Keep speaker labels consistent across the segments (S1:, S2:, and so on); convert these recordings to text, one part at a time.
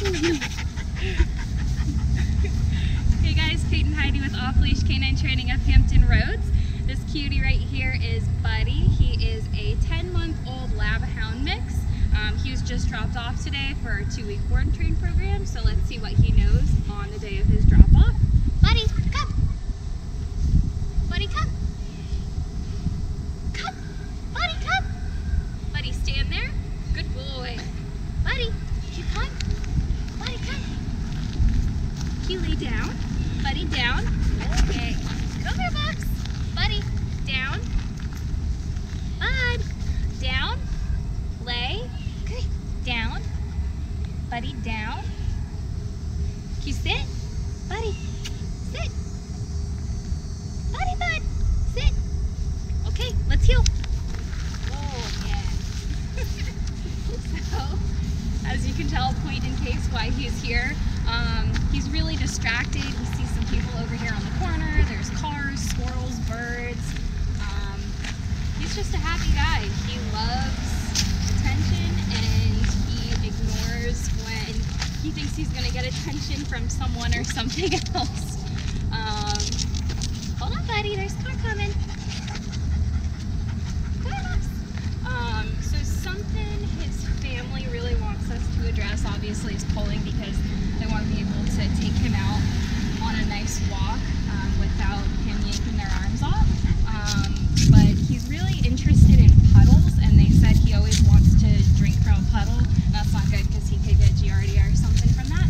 S1: hey guys, Peyton and Heidi with Off Leash Canine Training of Hampton Roads. This cutie right here is Buddy. He is a 10 month old lab hound mix. Um, he was just dropped off today for our two week board and train program, so let's see what he knows on the day of his drop off. Buddy, You sit? Buddy, sit. Buddy, bud, sit. Okay, let's heel. Oh, yeah. so, as you can tell, point in case why he's here. Um, he's really distracted. He sees some people over here on the corner. There's cars, squirrels, birds. Um, he's just a happy guy. He loves attention and he ignores when he thinks he's to get attention from someone or something else. Um, hold on, buddy. There's car coming. Um, so something his family really wants us to address, obviously, is pulling because they want to be able to take him out on a nice walk um, without him yanking their arms off. Um, but he's really interested in puddles, and they said he always wants to drink from a puddle. That's not good because he could get Giardia or something from that.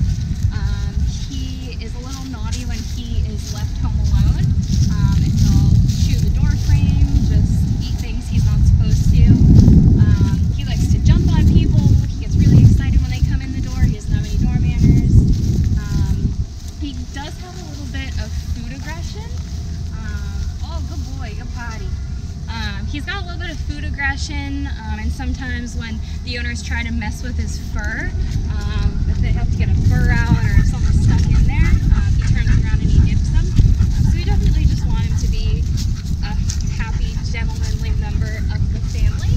S1: Um, he is a little naughty when he is left home alone. Um, and he'll chew the door frame, just eat things he's not supposed to. Um, he likes to jump on people. He gets really excited when they come in the door. He doesn't have any door manners. Um, he does have a little bit of food aggression. Um, oh, good boy, good potty. Um, he's got a little bit of food aggression, um, and sometimes when the owners try to mess with his fur, um, if they have to get a fur out or if something's stuck in there, um, he turns around and he nips them. So we definitely just want him to be a happy, gentlemanly member of the family.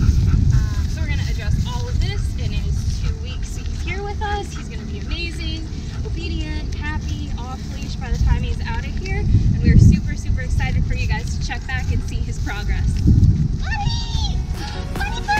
S1: Um, so we're going to address all of this in his two weeks he's here with us. He's going to be amazing, obedient, happy, off leash by the time he's out of here. And we're super, super excited for you guys to check back and see his progress. Buddy! Buddy bird!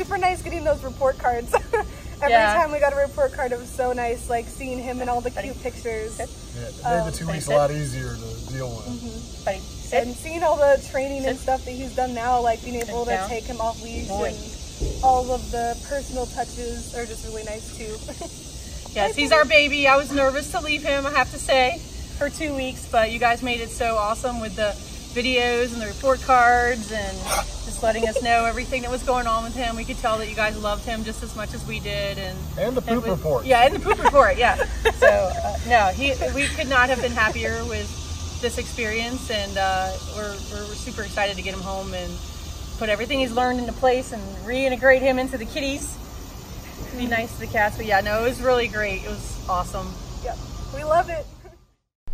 S2: Super nice getting those report cards. Every
S3: Yeah.
S2: time we got a report card, it was so nice, like seeing him and all the cute pictures.
S4: Yeah, it
S2: Um,
S4: made the two weeks a lot easier to deal with.
S3: Buddy, sit.
S2: And seeing all the training and stuff that he's done now, like being able
S3: Sit
S2: to
S3: down.
S2: take him off leash
S3: Boy.
S2: and all of the personal touches are just really nice too.
S3: Yes, he's our baby. I was nervous to leave him, I have to say, for two weeks, but you guys made it so awesome with the videos and the report cards and just letting us know everything that was going on with him. We could tell that you guys loved him just as much as we did, and
S4: And the poop
S3: it was-
S4: report.
S3: Yeah, and the poop report. Yeah. So uh, no, he we could not have been happier with this experience, and uh, we're, we're we're super excited to get him home and put everything he's learned into place and reintegrate him into the kitties. Be nice to the cats, but yeah, no, it was really great. It was awesome.
S2: Yep. We love it.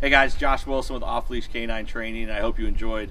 S5: Hey guys, Josh Wilson with Off Leash Canine Training. I hope you enjoyed